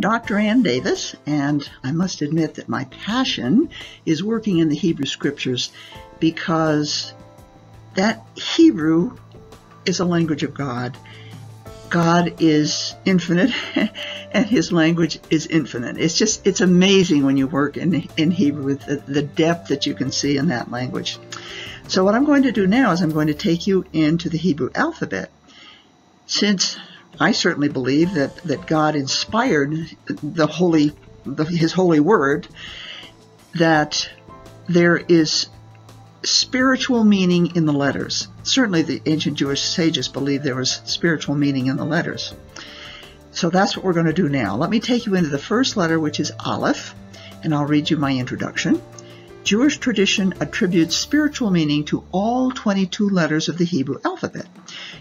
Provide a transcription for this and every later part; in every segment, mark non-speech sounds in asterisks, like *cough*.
Dr. Ann Davis, and I must admit that my passion is working in the Hebrew Scriptures because that Hebrew is a language of God. God is infinite *laughs* and his language is infinite. It's just, it's amazing when you work in, in Hebrew with the, the depth that you can see in that language. So what I'm going to do now is I'm going to take you into the Hebrew alphabet. Since I certainly believe that, that God inspired the holy, the, his holy word, that there is spiritual meaning in the letters. Certainly the ancient Jewish sages believed there was spiritual meaning in the letters. So that's what we're going to do now. Let me take you into the first letter, which is Aleph, and I'll read you my introduction. Jewish tradition attributes spiritual meaning to all 22 letters of the Hebrew alphabet.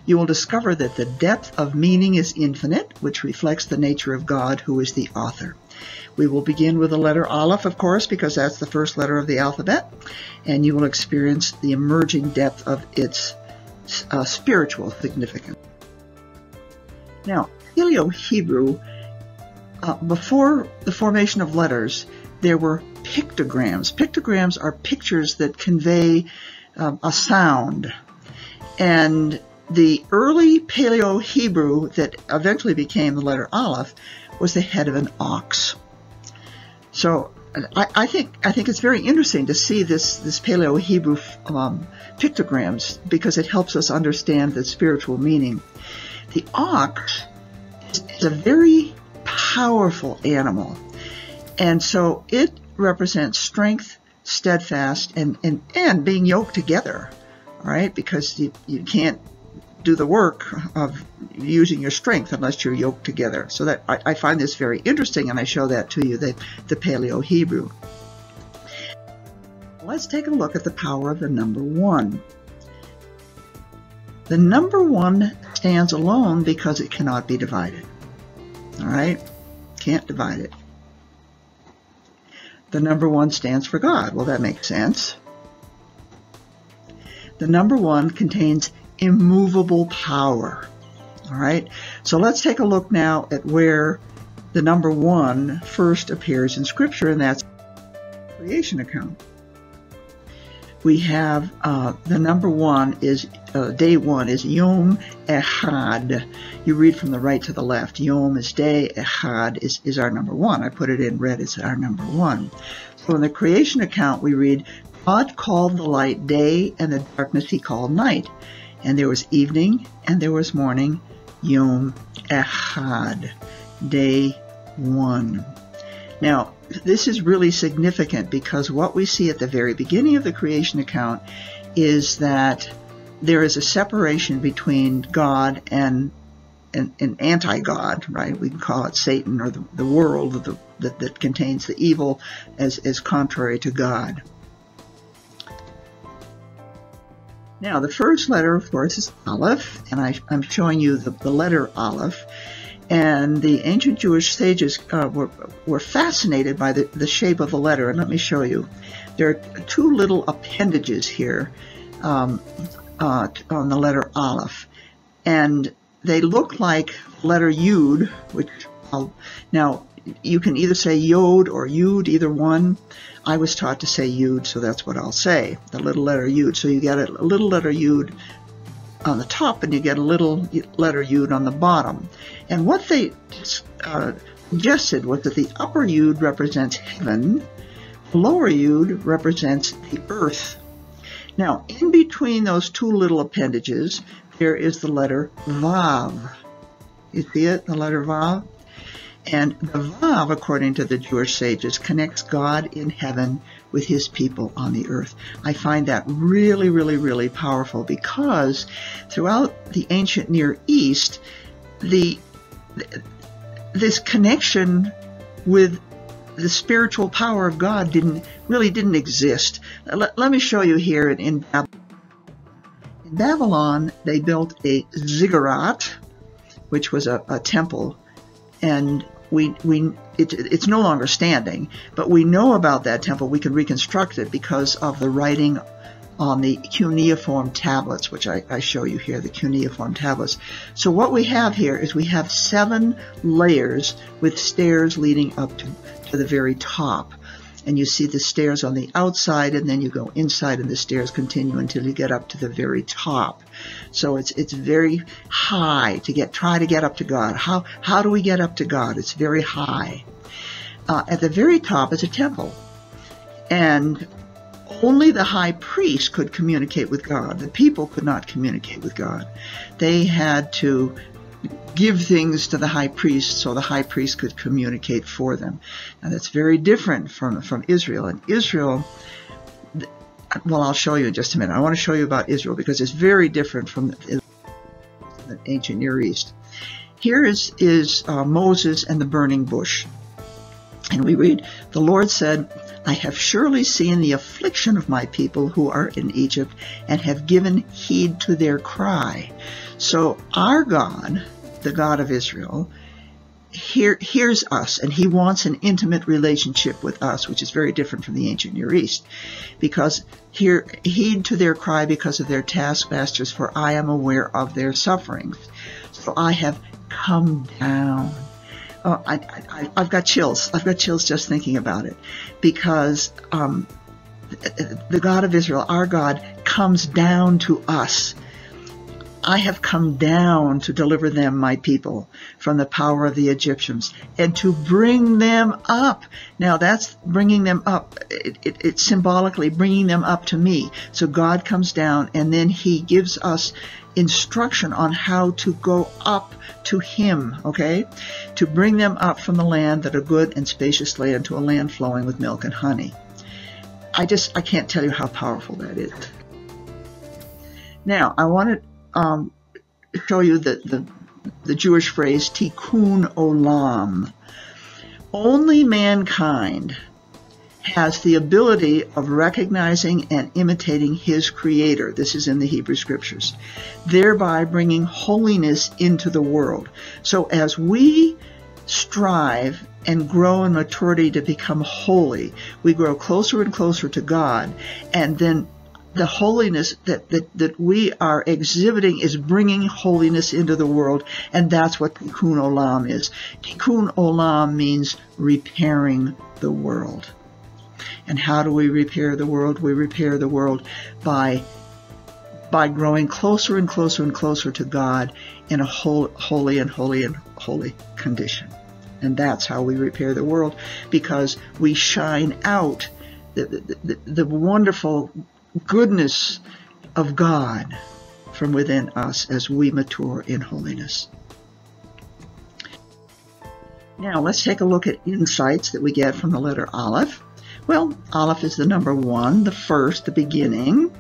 You will discover that the depth of meaning is infinite, which reflects the nature of God, who is the author. We will begin with the letter Aleph, of course, because that's the first letter of the alphabet, and you will experience the emerging depth of its uh, spiritual significance. Now, Paleo Hebrew, uh, before the formation of letters, there were pictograms. Pictograms are pictures that convey um, a sound. And the early Paleo Hebrew that eventually became the letter Aleph was the head of an ox. So I, I think I think it's very interesting to see this this Paleo Hebrew um, pictograms because it helps us understand the spiritual meaning. The ox is a very powerful animal, and so it represents strength, steadfast, and and and being yoked together. All right, because you, you can't do the work of using your strength unless you're yoked together. So that I, I find this very interesting, and I show that to you, the, the Paleo Hebrew. Let's take a look at the power of the number one. The number one stands alone because it cannot be divided. All right? Can't divide it. The number one stands for God. Well, that makes sense. The number one contains immovable power. All right, so let's take a look now at where the number one first appears in Scripture, and that's creation account. We have uh, the number one is uh, day one is Yom Ehad. You read from the right to the left. Yom is day, Ehad is, is our number one. I put it in red it's our number one. So in the creation account, we read, God called the light day, and the darkness he called night. And there was evening and there was morning, Yom Echad, day one. Now, this is really significant because what we see at the very beginning of the creation account is that there is a separation between God and an, an anti-God, right? We can call it Satan or the, the world the, that, that contains the evil as, as contrary to God. Now, the first letter, of course, is Aleph, and I, am showing you the, the, letter Aleph. And the ancient Jewish sages uh, were, were fascinated by the, the shape of the letter, and let me show you. There are two little appendages here um, uh, on the letter Aleph, and they look like letter Yud, which I'll, now you can either say Yod or Yud, either one. I was taught to say Yud, so that's what I'll say, the little letter Yud. So you get a little letter Yud on the top and you get a little letter Yud on the bottom. And what they uh, suggested was that the upper Yud represents heaven, the lower Yud represents the earth. Now, in between those two little appendages, there is the letter Vav. You see it, the letter Vav? And the Vav, according to the Jewish sages, connects God in heaven with his people on the earth. I find that really, really, really powerful because throughout the ancient Near East, the this connection with the spiritual power of God didn't really didn't exist. Let, let me show you here in, in Babylon. In Babylon, they built a ziggurat, which was a, a temple and we we it, it's no longer standing, but we know about that temple. We can reconstruct it because of the writing on the cuneiform tablets, which I, I, show you here, the cuneiform tablets. So what we have here is we have seven layers with stairs leading up to, to the very top. And you see the stairs on the outside, and then you go inside, and the stairs continue until you get up to the very top. So it's it's very high to get try to get up to God. How how do we get up to God? It's very high. Uh, at the very top is a temple, and only the high priest could communicate with God. The people could not communicate with God. They had to give things to the high priest so the high priest could communicate for them. Now that's very different from, from Israel. And Israel, well, I'll show you in just a minute. I want to show you about Israel because it's very different from the, the ancient Near East. Here is, is uh, Moses and the burning bush. And we read, The Lord said, I have surely seen the affliction of my people who are in Egypt and have given heed to their cry. So our God, the God of Israel, hear, hears us and he wants an intimate relationship with us, which is very different from the ancient Near East. Because hear, heed to their cry because of their taskmasters, for I am aware of their sufferings. So I have come down oh, I, I, I've got chills. I've got chills just thinking about it because um, the God of Israel, our God, comes down to us. I have come down to deliver them, my people, from the power of the Egyptians and to bring them up. Now that's bringing them up. It, it, it's symbolically bringing them up to me. So God comes down and then he gives us instruction on how to go up to him, okay? To bring them up from the land that a good and spacious land to a land flowing with milk and honey. I just, I can't tell you how powerful that is. Now, I want to um, show you the, the, the Jewish phrase tikkun olam. Only mankind has the ability of recognizing and imitating his creator. This is in the Hebrew scriptures, thereby bringing holiness into the world. So as we strive and grow in maturity to become holy, we grow closer and closer to God, and then the holiness that, that, that we are exhibiting is bringing holiness into the world, and that's what Tikkun Olam is. Tikkun Olam means repairing the world. And how do we repair the world? We repair the world by by growing closer and closer and closer to God in a whole, holy and holy and holy condition. And that's how we repair the world because we shine out the, the, the, the wonderful goodness of God from within us as we mature in holiness. Now let's take a look at insights that we get from the letter Aleph. Well, Aleph is the number one, the first, the beginning.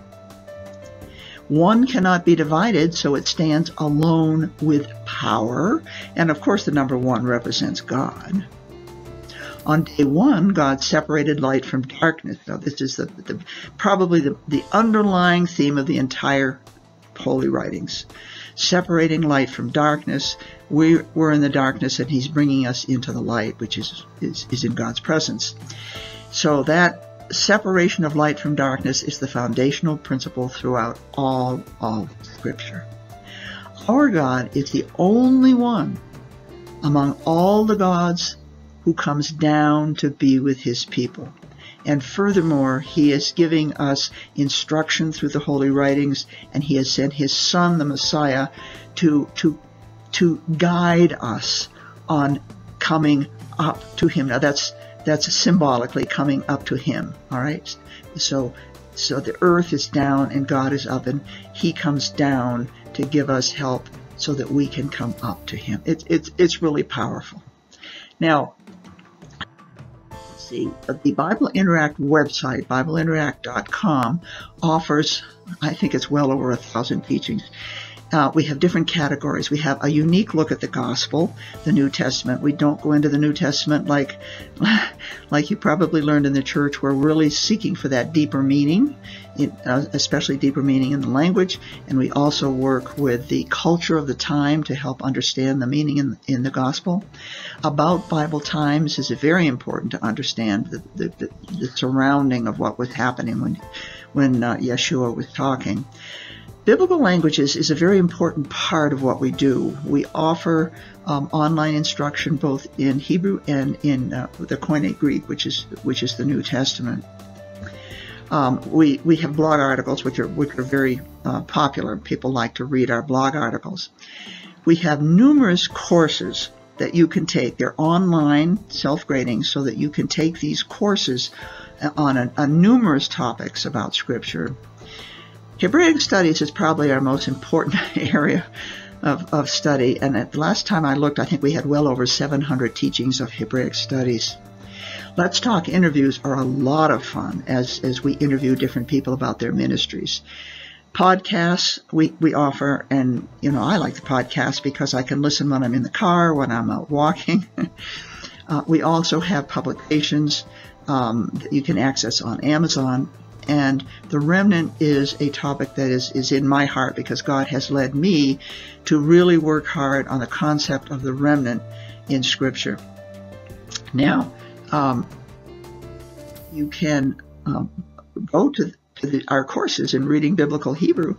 One cannot be divided, so it stands alone with power. And of course, the number one represents God. On day one, God separated light from darkness. Now, this is the, the probably the, the underlying theme of the entire holy writings. Separating light from darkness. We, we're in the darkness, and He's bringing us into the light, which is, is, is in God's presence. So that separation of light from darkness is the foundational principle throughout all of Scripture. Our God is the only one among all the gods who comes down to be with his people. And furthermore, he is giving us instruction through the holy writings, and he has sent his son, the Messiah, to, to, to guide us on coming up to him. Now that's that's symbolically coming up to him. All right. So, so the earth is down and God is up and he comes down to give us help so that we can come up to him. It's, it's, it's really powerful. Now, see, uh, the Bible Interact website, BibleInteract.com, offers, I think it's well over a thousand teachings. Uh, we have different categories. We have a unique look at the gospel, the New Testament. We don't go into the New Testament like, *laughs* like you probably learned in the church. We're really seeking for that deeper meaning, uh, especially deeper meaning in the language. And we also work with the culture of the time to help understand the meaning in, in the gospel. About Bible times is very important to understand the, the, the, surrounding of what was happening when, when uh, Yeshua was talking. Biblical languages is a very important part of what we do. We offer um, online instruction both in Hebrew and in uh, the Koine Greek, which is which is the New Testament. Um, we we have blog articles which are which are very uh, popular. People like to read our blog articles. We have numerous courses that you can take. They're online, self-grading, so that you can take these courses uh, on, a, on numerous topics about Scripture. Hebraic studies is probably our most important *laughs* area of, of study, and at the last time I looked, I think we had well over 700 teachings of Hebraic studies. Let's Talk interviews are a lot of fun as, as we interview different people about their ministries. Podcasts we, we offer, and you know, I like the podcast because I can listen when I'm in the car, when I'm out walking. *laughs* uh, we also have publications um, that you can access on Amazon and the remnant is a topic that is, is in my heart because God has led me to really work hard on the concept of the remnant in Scripture. Now, um, you can um, go to our courses in reading biblical Hebrew,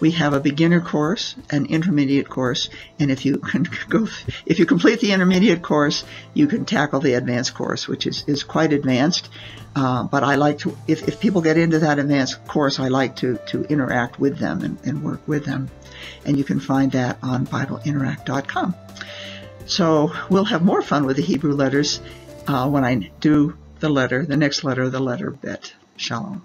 we have a beginner course, an intermediate course, and if you can *laughs* go, if you complete the intermediate course, you can tackle the advanced course, which is, is quite advanced. Uh, but I like to, if, if people get into that advanced course, I like to, to interact with them and, and work with them. And you can find that on BibleInteract.com. So we'll have more fun with the Hebrew letters uh, when I do the letter, the next letter, the letter bet. Shalom.